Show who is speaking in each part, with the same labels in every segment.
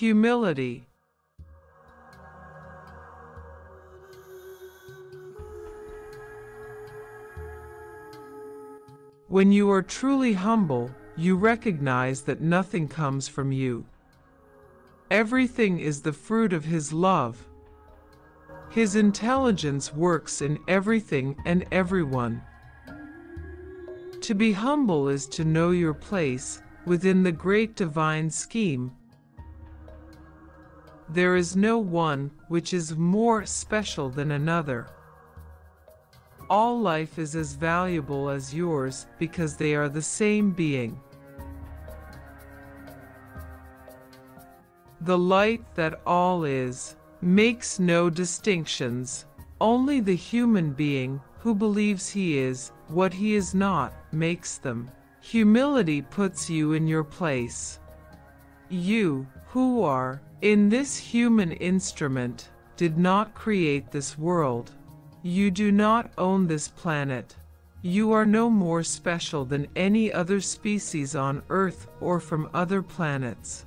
Speaker 1: Humility. When you are truly humble, you recognize that nothing comes from you. Everything is the fruit of His love. His intelligence works in everything and everyone. To be humble is to know your place within the great divine scheme. There is no one which is more special than another. All life is as valuable as yours because they are the same being. The light that all is makes no distinctions. Only the human being who believes he is what he is not makes them. Humility puts you in your place. You, who are in this human instrument, did not create this world. You do not own this planet. You are no more special than any other species on Earth or from other planets.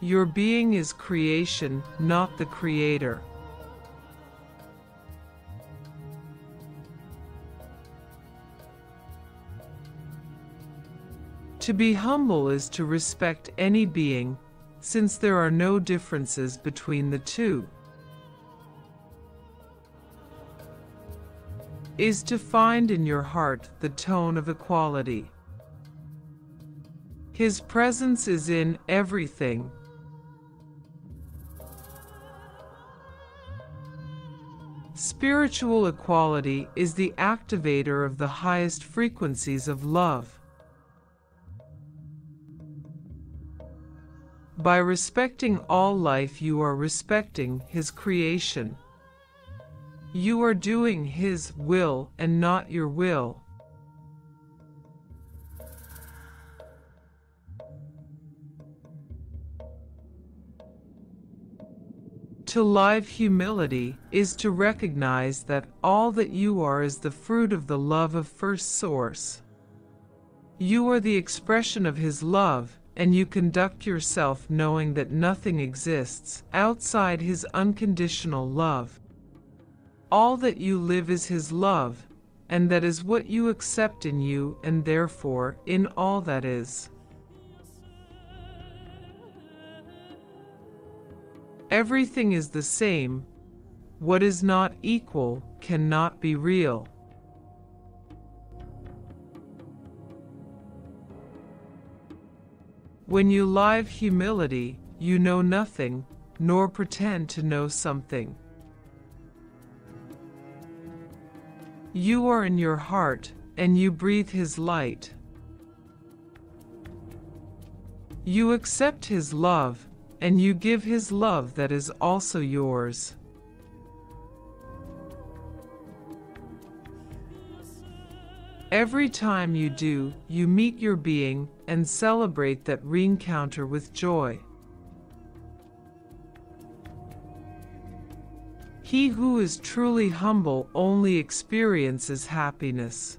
Speaker 1: Your being is creation, not the creator. To be humble is to respect any being, since there are no differences between the two. is to find in your heart the tone of equality. His presence is in everything. Spiritual equality is the activator of the highest frequencies of love. By respecting all life, you are respecting His creation. You are doing His will and not your will. To live humility is to recognize that all that you are is the fruit of the love of First Source. You are the expression of His love, and you conduct yourself knowing that nothing exists outside His unconditional love. All that you live is His love, and that is what you accept in you and therefore in all that is. Everything is the same. What is not equal cannot be real. When you live humility, you know nothing, nor pretend to know something. You are in your heart, and you breathe His light. You accept His love, and you give His love that is also yours. Every time you do, you meet your being and celebrate that reencounter with joy. He who is truly humble only experiences happiness.